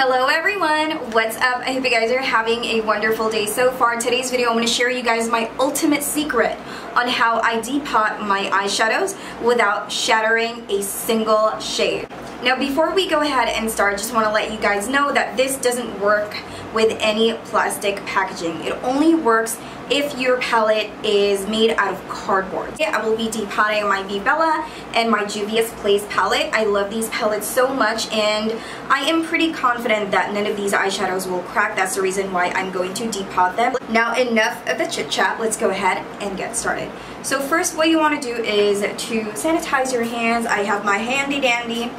Hello everyone, what's up? I hope you guys are having a wonderful day so far. In today's video, I'm going to share you guys my ultimate secret on how I depot my eyeshadows without shattering a single shade. Now before we go ahead and start, I just want to let you guys know that this doesn't work with any plastic packaging. It only works if your palette is made out of cardboard. I will be depotting my Be Bella and my Juvia's Place palette. I love these palettes so much and I am pretty confident that none of these eyeshadows will crack. That's the reason why I'm going to depot them. Now enough of the chit chat, let's go ahead and get started. So first what you want to do is to sanitize your hands. I have my handy dandy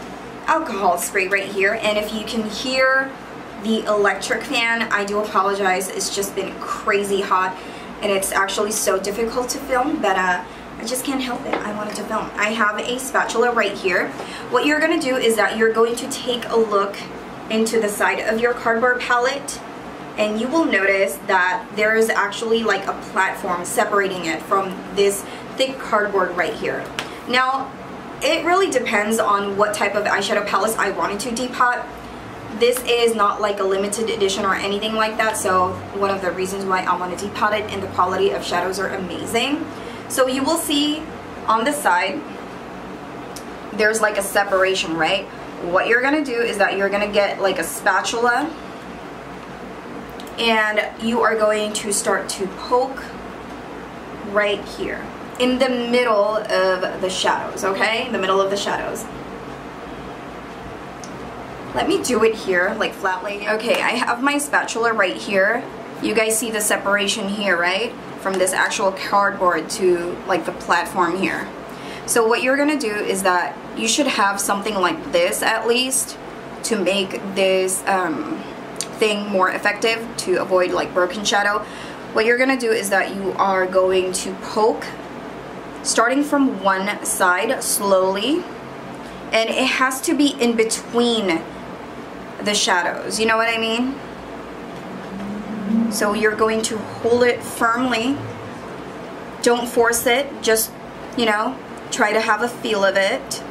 alcohol spray right here and if you can hear the electric fan, I do apologize. It's just been crazy hot and it's actually so difficult to film but uh, I just can't help it. I wanted to film. I have a spatula right here. What you're going to do is that you're going to take a look into the side of your cardboard palette and you will notice that there is actually like a platform separating it from this thick cardboard right here. Now, it really depends on what type of eyeshadow palettes I wanted to depot. This is not like a limited edition or anything like that so one of the reasons why I want to depot it and the quality of shadows are amazing. So you will see on the side there's like a separation right? What you're gonna do is that you're gonna get like a spatula and you are going to start to poke right here in the middle of the shadows okay In the middle of the shadows let me do it here, like flatly. Okay, I have my spatula right here. You guys see the separation here, right? From this actual cardboard to like the platform here. So what you're gonna do is that you should have something like this at least to make this um, thing more effective to avoid like broken shadow. What you're gonna do is that you are going to poke starting from one side slowly and it has to be in between the shadows. You know what I mean? So you're going to hold it firmly. Don't force it. Just, you know, try to have a feel of it.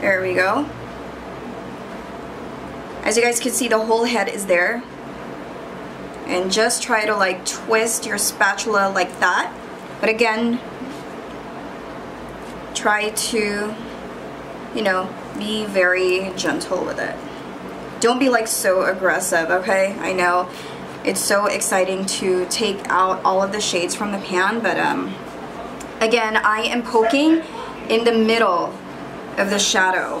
There we go. As you guys can see, the whole head is there. And just try to like twist your spatula like that. But again, try to, you know, be very gentle with it. Don't be like so aggressive, okay? I know it's so exciting to take out all of the shades from the pan, but um, again, I am poking in the middle of the shadow.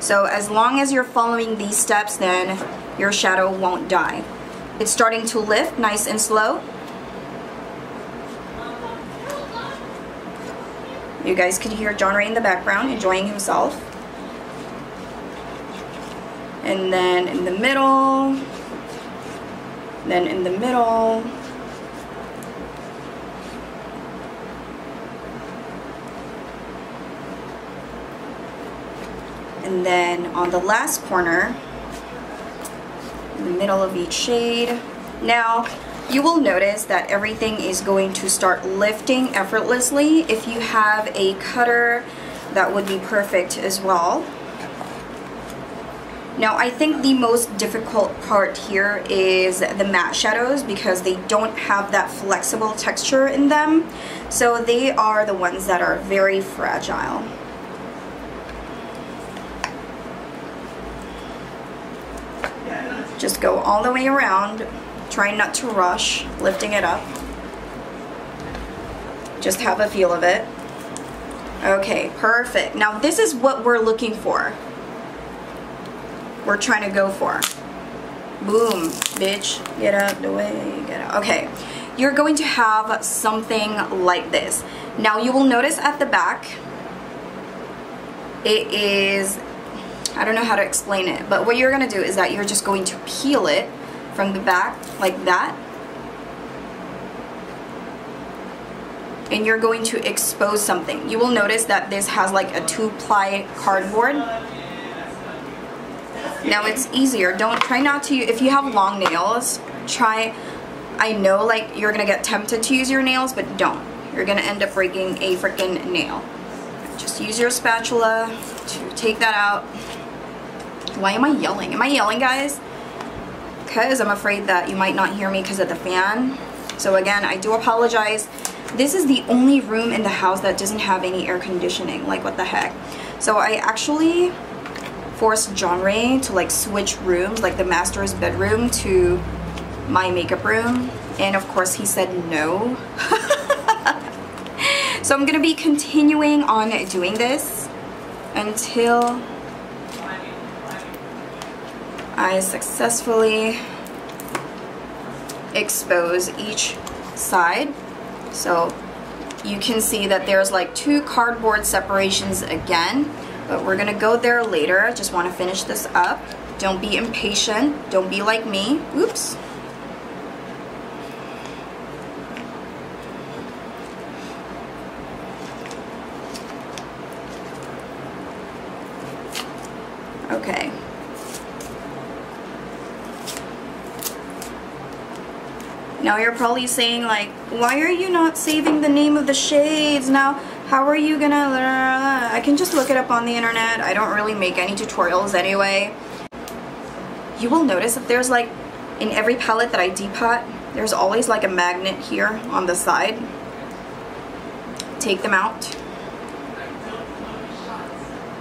So as long as you're following these steps, then your shadow won't die. It's starting to lift nice and slow. You guys could hear John Ray in the background enjoying himself. And then in the middle, then in the middle, and then on the last corner, the middle of each shade. Now, you will notice that everything is going to start lifting effortlessly. If you have a cutter, that would be perfect as well. Now I think the most difficult part here is the matte shadows because they don't have that flexible texture in them. So they are the ones that are very fragile. Just go all the way around trying not to rush lifting it up. Just have a feel of it. Okay, perfect. Now this is what we're looking for. We're trying to go for. Boom, bitch. Get out the way, get out. Okay, you're going to have something like this. Now you will notice at the back, it is, I don't know how to explain it, but what you're gonna do is that you're just going to peel it from the back like that. And you're going to expose something. You will notice that this has like a two ply cardboard. Now it's easier. Don't try not to, if you have long nails, try, I know like you're gonna get tempted to use your nails, but don't. You're gonna end up breaking a freaking nail. Just use your spatula to take that out. Why am I yelling? Am I yelling, guys? Because I'm afraid that you might not hear me because of the fan. So again, I do apologize. This is the only room in the house that doesn't have any air conditioning. Like, what the heck? So I actually forced John Ray to like switch rooms, like the master's bedroom to my makeup room. And of course he said no. so I'm gonna be continuing on doing this until I successfully expose each side. So you can see that there's like two cardboard separations again, but we're gonna go there later. I just wanna finish this up. Don't be impatient. Don't be like me. Oops. Okay. Now you're probably saying like, why are you not saving the name of the shades? Now, how are you gonna, I can just look it up on the internet. I don't really make any tutorials anyway. You will notice that there's like, in every palette that I depot, there's always like a magnet here on the side. Take them out.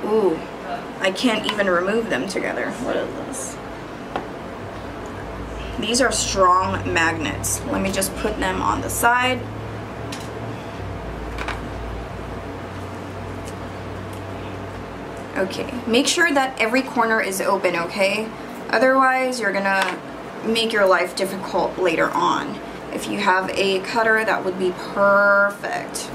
Ooh, I can't even remove them together. What is this? These are strong magnets. Let me just put them on the side. Okay, make sure that every corner is open, okay? Otherwise, you're gonna make your life difficult later on. If you have a cutter, that would be perfect.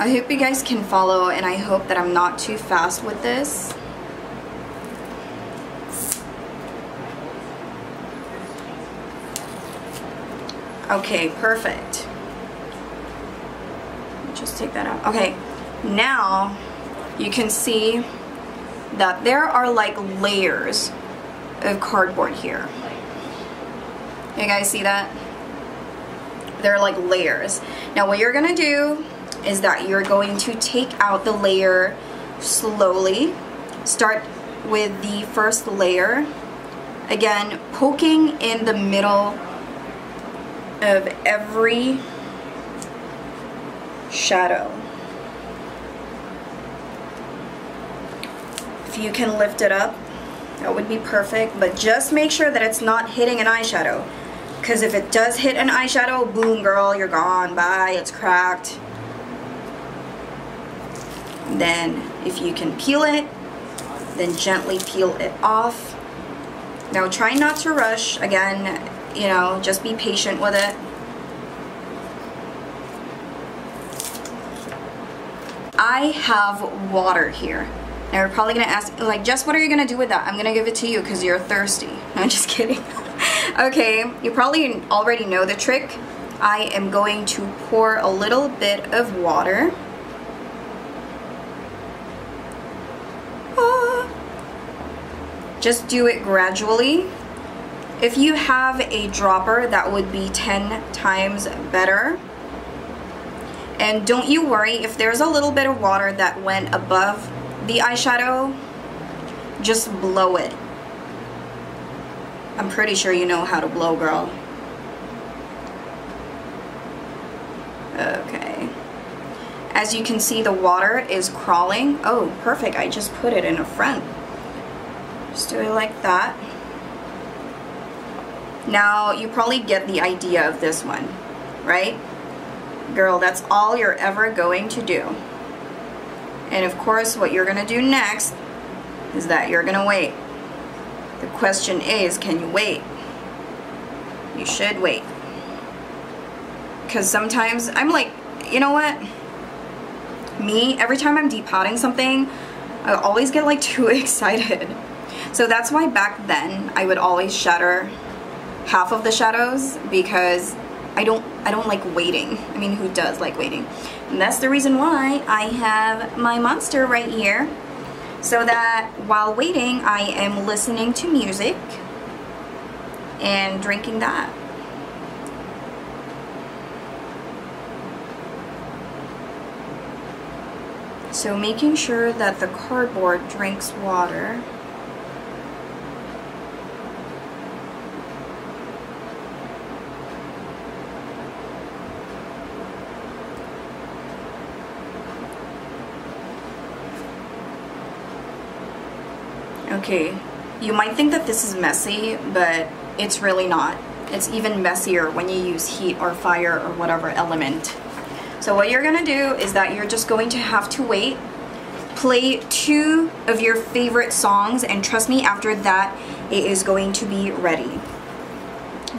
I hope you guys can follow and I hope that I'm not too fast with this. Okay, perfect. Just take that out. Okay, now you can see that there are like layers of cardboard here. You guys see that? They're like layers. Now what you're gonna do is that you're going to take out the layer slowly. Start with the first layer. Again, poking in the middle of every shadow. If you can lift it up, that would be perfect, but just make sure that it's not hitting an eyeshadow. Because if it does hit an eyeshadow, boom girl, you're gone, bye, it's cracked. Then if you can peel it, then gently peel it off. Now try not to rush. Again, you know, just be patient with it. I have water here. Now you're probably gonna ask, like, Jess, what are you gonna do with that? I'm gonna give it to you because you're thirsty. No, I'm just kidding. okay, you probably already know the trick. I am going to pour a little bit of water Just do it gradually. If you have a dropper, that would be 10 times better. And don't you worry, if there's a little bit of water that went above the eyeshadow, just blow it. I'm pretty sure you know how to blow, girl. Okay. As you can see, the water is crawling. Oh, perfect. I just put it in the front. Just do it like that. Now, you probably get the idea of this one, right? Girl, that's all you're ever going to do. And of course, what you're going to do next is that you're going to wait. The question is, can you wait? You should wait. Because sometimes I'm like, you know what? Me, every time I'm depotting something, I always get like too excited. So that's why back then I would always shatter half of the shadows because I don't I don't like waiting. I mean, who does like waiting? And that's the reason why I have my monster right here so that while waiting I am listening to music and drinking that. So making sure that the cardboard drinks water. Okay, you might think that this is messy, but it's really not. It's even messier when you use heat or fire or whatever element. So what you're gonna do is that you're just going to have to wait, play two of your favorite songs, and trust me, after that, it is going to be ready.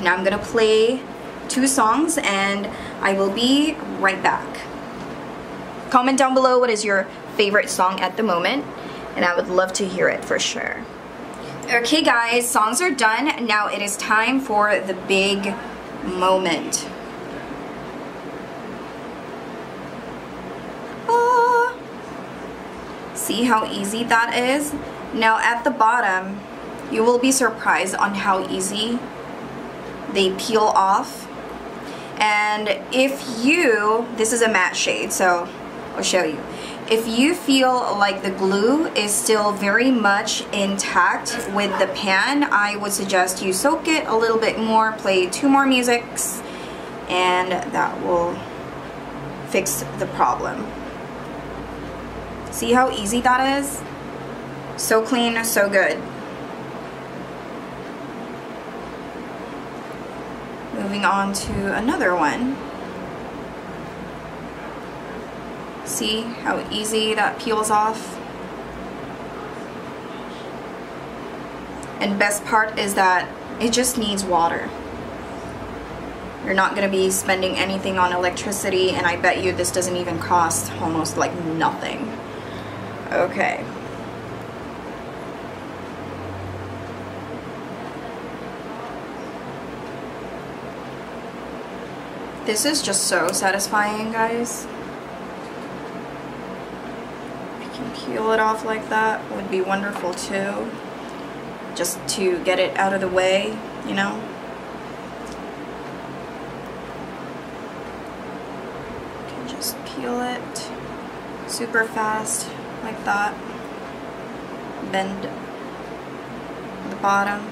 Now I'm gonna play two songs and I will be right back. Comment down below what is your favorite song at the moment and I would love to hear it for sure. Okay guys, songs are done. Now it is time for the big moment. Ah. See how easy that is? Now at the bottom, you will be surprised on how easy they peel off. And if you, this is a matte shade, so I'll show you. If you feel like the glue is still very much intact with the pan, I would suggest you soak it a little bit more, play two more musics, and that will fix the problem. See how easy that is? So clean, so good. Moving on to another one. See how easy that peels off? And best part is that it just needs water. You're not going to be spending anything on electricity and I bet you this doesn't even cost almost like nothing. Okay. This is just so satisfying, guys. Peel it off like that would be wonderful too. Just to get it out of the way, you know. Can just peel it super fast like that. Bend the bottom.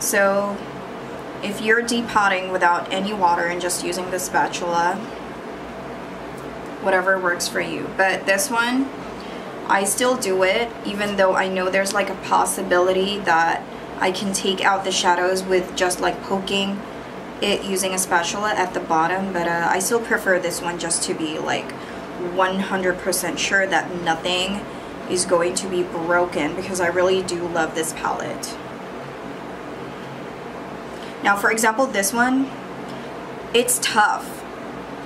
So if you're depotting without any water and just using the spatula, whatever works for you. But this one, I still do it even though I know there's like a possibility that I can take out the shadows with just like poking it using a spatula at the bottom but uh, I still prefer this one just to be like 100% sure that nothing is going to be broken because I really do love this palette. Now for example this one, it's tough.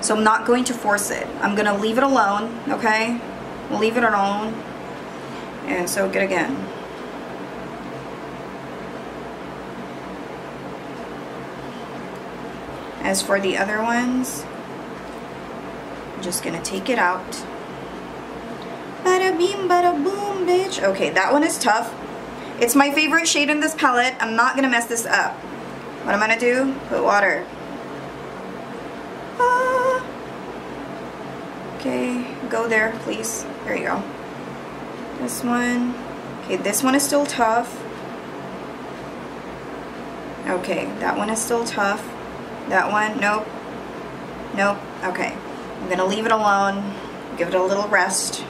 So I'm not going to force it. I'm going to leave it alone, okay? We'll leave it alone and soak it again. As for the other ones, I'm just going to take it out. Bada beam, bada boom, bitch. Okay, that one is tough. It's my favorite shade in this palette. I'm not going to mess this up. What I'm to do, put water. Ah. Okay, go there, please. There you go. This one. Okay, this one is still tough. Okay, that one is still tough. That one, nope. Nope, okay. I'm to leave it alone, give it a little rest,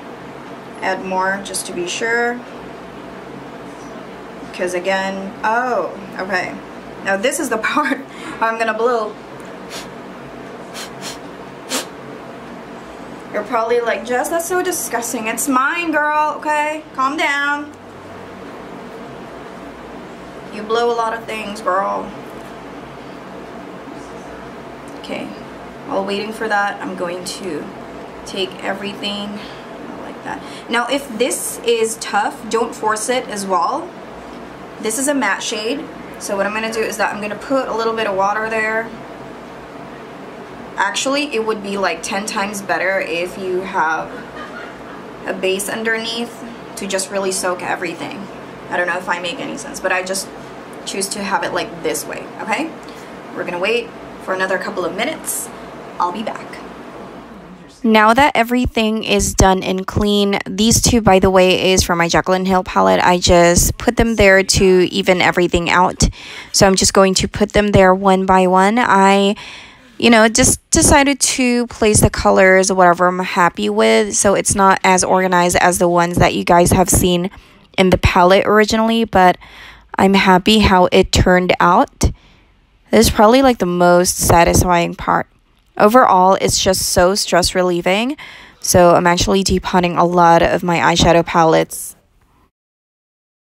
add more just to be sure. Because again, oh, okay. Now this is the part I'm gonna blow. You're probably like, Jess, that's so disgusting. It's mine, girl, okay? Calm down. You blow a lot of things, girl. Okay, while waiting for that, I'm going to take everything like that. Now, if this is tough, don't force it as well. This is a matte shade, so what I'm going to do is that I'm going to put a little bit of water there. Actually, it would be like 10 times better if you have a base underneath to just really soak everything. I don't know if I make any sense, but I just choose to have it like this way, okay? We're gonna wait for another couple of minutes. I'll be back. Now that everything is done and clean, these two, by the way, is from my Jaclyn Hill palette. I just put them there to even everything out. So I'm just going to put them there one by one. I, you know, just decided to place the colors, whatever I'm happy with. So it's not as organized as the ones that you guys have seen in the palette originally, but I'm happy how it turned out. This is probably like the most satisfying part. Overall, it's just so stress relieving. So I'm actually depotting a lot of my eyeshadow palettes.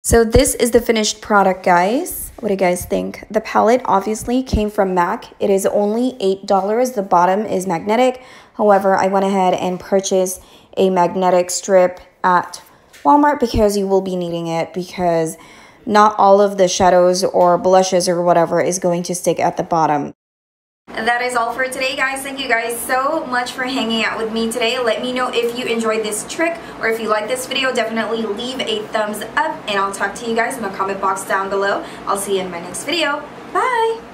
So this is the finished product, guys. What do you guys think? The palette obviously came from MAC. It is only $8. The bottom is magnetic. However, I went ahead and purchased a magnetic strip at Walmart because you will be needing it because not all of the shadows or blushes or whatever is going to stick at the bottom. That is all for today, guys. Thank you guys so much for hanging out with me today. Let me know if you enjoyed this trick or if you like this video. Definitely leave a thumbs up, and I'll talk to you guys in the comment box down below. I'll see you in my next video. Bye!